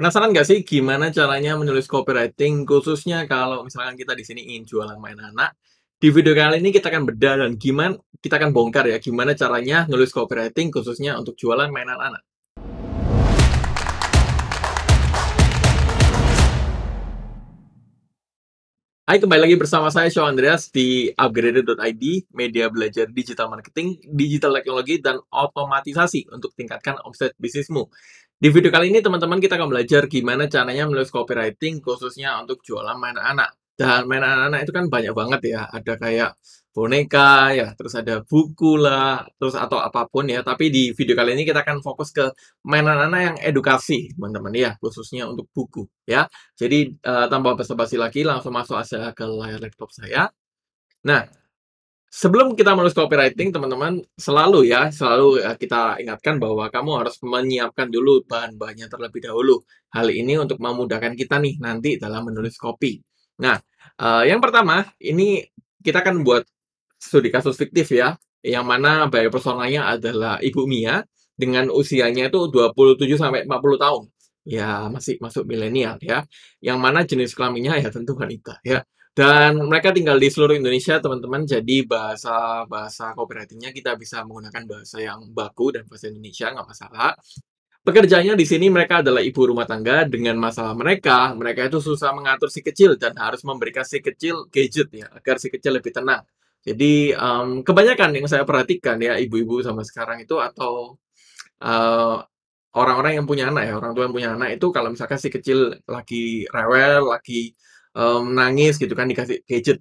Penasaran nggak sih gimana caranya menulis copywriting khususnya kalau misalkan kita di sini ingin jualan mainan anak? Di video kali ini kita akan bedah dan gimana kita akan bongkar ya gimana caranya nulis copywriting khususnya untuk jualan mainan anak. Hai, kembali lagi bersama saya Show Andreas di upgraded.id, media belajar digital marketing, digital teknologi, dan otomatisasi untuk tingkatkan omset bisnismu. Di video kali ini, teman-teman, kita akan belajar gimana caranya menulis copywriting khususnya untuk jualan mainan anak. Dan mainan anak itu kan banyak banget ya, ada kayak boneka ya, terus ada buku lah, terus atau apa pun ya. Tapi di video kali ini kita akan fokus ke mainan anak yang edukasi, teman-teman ya, khususnya untuk buku ya. Jadi uh, tanpa basa-basi lagi, langsung masuk aja ke layar laptop saya. Nah, sebelum kita menulis copywriting, teman-teman selalu ya, selalu ya, kita ingatkan bahwa kamu harus menyiapkan dulu bahan-bahannya terlebih dahulu. Hal ini untuk memudahkan kita nih nanti dalam menulis copy. Nah, uh, yang pertama ini kita akan buat studi kasus fiktif ya, yang mana buyer personanya adalah Ibu Mia dengan usianya itu 27 sampai 40 tahun. Ya, masih masuk milenial ya. Yang mana jenis kelaminnya ya tentu wanita ya. Dan mereka tinggal di seluruh Indonesia, teman-teman. Jadi bahasa bahasa copywritingnya kita bisa menggunakan bahasa yang baku dan bahasa Indonesia nggak masalah. Pekerjaannya di sini mereka adalah ibu rumah tangga dengan masalah mereka. Mereka itu susah mengatur si kecil dan harus memberikan si kecil gadget ya agar si kecil lebih tenang. Jadi um, kebanyakan yang saya perhatikan ya ibu-ibu sama sekarang itu atau orang orang-orang yang punya anak ya orang tua yang punya anak itu kalau misalkan si kecil lagi rewel, lagi um, nangis gitu kan dikasih gadget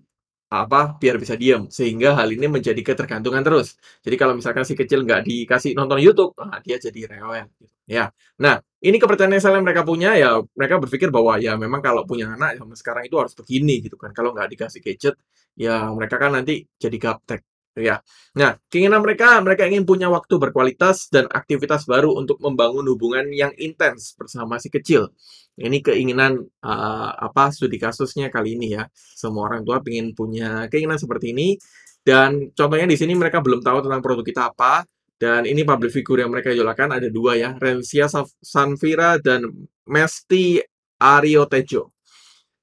apa biar bisa diam sehingga hal ini menjadi ketergantungan terus. Jadi kalau misalkan si kecil nggak dikasih nonton YouTube, nah dia jadi rewel. Gitu, ya. Nah ini kepercayaan yang mereka punya ya mereka berpikir bahwa ya memang kalau punya anak sama sekarang itu harus begini gitu kan. Kalau nggak dikasih gadget ya mereka kan nanti jadi gaptek ya. Nah, keinginan mereka, mereka ingin punya waktu berkualitas dan aktivitas baru untuk membangun hubungan yang intens bersama si kecil. Ini keinginan uh, apa studi kasusnya kali ini ya. Semua orang tua ingin punya keinginan seperti ini dan contohnya di sini mereka belum tahu tentang produk kita apa dan ini public figure yang mereka jualkan ada dua ya, Rensia Sanvira dan Mesti Aryo Tejo.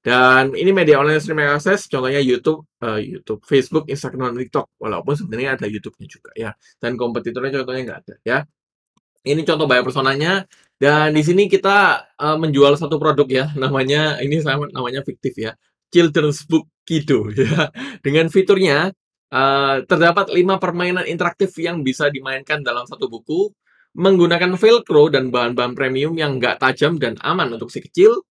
Dan ini media online streaming akses, contohnya YouTube, uh, YouTube, Facebook, Instagram, TikTok. Walaupun sebenarnya ada YouTube-nya juga ya. Dan kompetitornya contohnya nggak ada ya. Ini contoh bayar personanya. Dan di sini kita uh, menjual satu produk ya, namanya ini sama namanya fiktif ya, Children's Book Kido ya. Dengan fiturnya uh, terdapat lima permainan interaktif yang bisa dimainkan dalam satu buku menggunakan velcro dan bahan-bahan premium yang nggak tajam dan aman untuk si kecil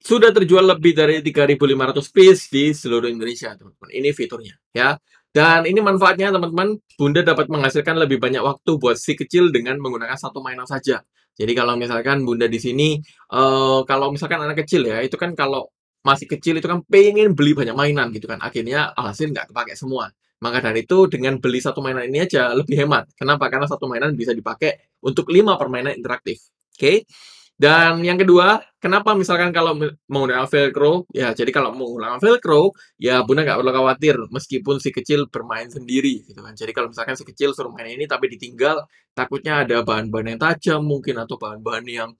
sudah terjual lebih dari 3.500 piece di seluruh Indonesia, teman-teman. Ini fiturnya, ya. Dan ini manfaatnya, teman-teman. Bunda dapat menghasilkan lebih banyak waktu buat si kecil dengan menggunakan satu mainan saja. Jadi kalau misalkan Bunda di sini, uh, kalau misalkan anak kecil ya, itu kan kalau masih kecil itu kan pengen beli banyak mainan gitu kan. Akhirnya alhasil nggak kepake semua. Maka dari itu dengan beli satu mainan ini aja lebih hemat. Kenapa? Karena satu mainan bisa dipakai untuk lima permainan interaktif. Oke? Okay? Dan yang kedua, kenapa misalkan kalau menggunakan velcro, ya jadi kalau menggunakan velcro, ya bunda nggak perlu khawatir meskipun si kecil bermain sendiri gitu kan. Jadi kalau misalkan si kecil suruh main ini tapi ditinggal, takutnya ada bahan-bahan yang tajam mungkin atau bahan-bahan yang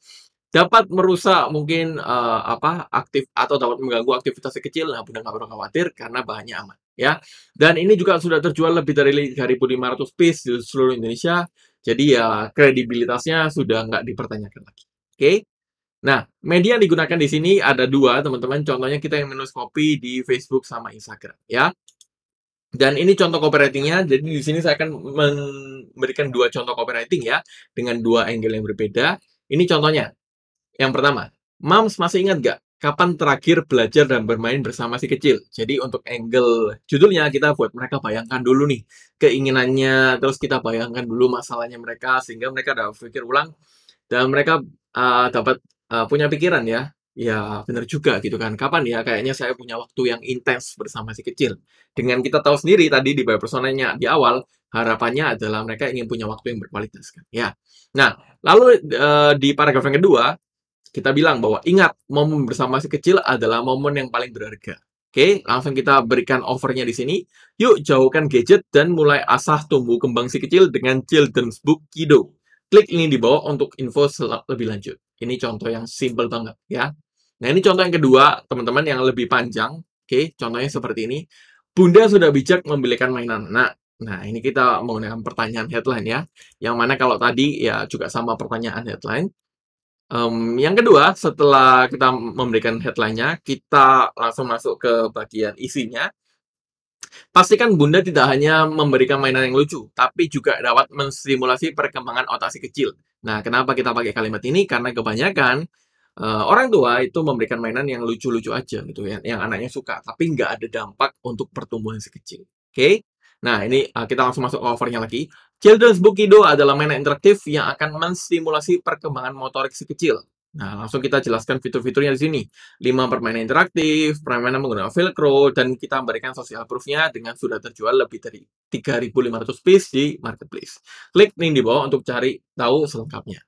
dapat merusak mungkin uh, apa aktif atau dapat mengganggu aktivitas si kecil. Nah, bunda nggak perlu khawatir karena bahannya aman ya. Dan ini juga sudah terjual lebih dari 3.500 piece di seluruh Indonesia. Jadi ya kredibilitasnya sudah nggak dipertanyakan lagi. Oke. Nah, media yang digunakan di sini ada dua, teman-teman. Contohnya kita yang menulis copy di Facebook sama Instagram, ya. Dan ini contoh copywritingnya. Jadi di sini saya akan memberikan dua contoh copywriting ya, dengan dua angle yang berbeda. Ini contohnya. Yang pertama, Moms masih ingat gak kapan terakhir belajar dan bermain bersama si kecil? Jadi untuk angle judulnya kita buat mereka bayangkan dulu nih keinginannya, terus kita bayangkan dulu masalahnya mereka sehingga mereka dapat pikir ulang dan mereka uh, dapat uh, punya pikiran ya, ya benar juga gitu kan. Kapan ya kayaknya saya punya waktu yang intens bersama si kecil. Dengan kita tahu sendiri tadi di personanya di awal, harapannya adalah mereka ingin punya waktu yang berkualitas kan. Ya. Nah, lalu uh, di paragraf yang kedua, kita bilang bahwa ingat momen bersama si kecil adalah momen yang paling berharga. Oke, langsung kita berikan offernya di sini. Yuk jauhkan gadget dan mulai asah tumbuh kembang si kecil dengan Children's Book Kido. Klik link di bawah untuk info lebih lanjut. Ini contoh yang simple banget ya. Nah, ini contoh yang kedua, teman-teman yang lebih panjang. Oke, contohnya seperti ini. Bunda sudah bijak membelikan mainan anak. Nah, ini kita menggunakan pertanyaan headline ya. Yang mana kalau tadi ya juga sama pertanyaan headline. Um, yang kedua, setelah kita memberikan headline-nya, kita langsung masuk ke bagian isinya. Pastikan Bunda tidak hanya memberikan mainan yang lucu, tapi juga dapat menstimulasi perkembangan otak si kecil. Nah, kenapa kita pakai kalimat ini? Karena kebanyakan uh, orang tua itu memberikan mainan yang lucu-lucu aja gitu ya, yang anaknya suka, tapi nggak ada dampak untuk pertumbuhan si kecil. Oke? Okay? Nah, ini uh, kita langsung masuk covernya lagi. Children's Book Kido adalah mainan interaktif yang akan menstimulasi perkembangan motorik si kecil. Nah, langsung kita jelaskan fitur-fiturnya di sini. 5 permainan interaktif, permainan menggunakan Velcro, dan kita memberikan social proof-nya dengan sudah terjual lebih dari 3.500 piece di marketplace. Klik link di bawah untuk cari tahu selengkapnya.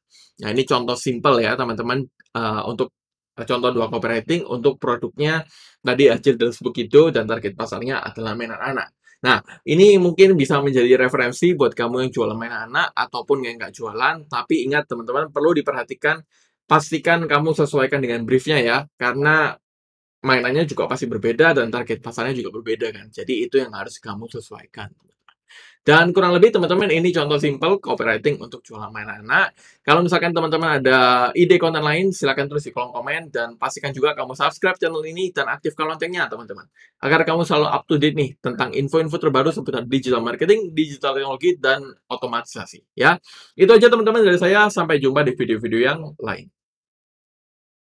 Nah, ini contoh simple ya, teman-teman, uh, untuk uh, contoh dua copywriting untuk produknya tadi hasil dari Bukido dan target pasarnya adalah mainan anak. Nah, ini mungkin bisa menjadi referensi buat kamu yang jualan mainan anak ataupun yang nggak jualan, tapi ingat teman-teman perlu diperhatikan pastikan kamu sesuaikan dengan briefnya ya, karena mainannya juga pasti berbeda dan target pasarnya juga berbeda kan. Jadi itu yang harus kamu sesuaikan. Dan kurang lebih teman-teman ini contoh simple copywriting untuk jualan mainan anak. Kalau misalkan teman-teman ada ide konten lain, silahkan tulis di kolom komen dan pastikan juga kamu subscribe channel ini dan aktifkan loncengnya teman-teman. Agar kamu selalu up to date nih tentang info-info terbaru seputar digital marketing, digital teknologi, dan otomatisasi. Ya, itu aja teman-teman dari saya. Sampai jumpa di video-video yang lain.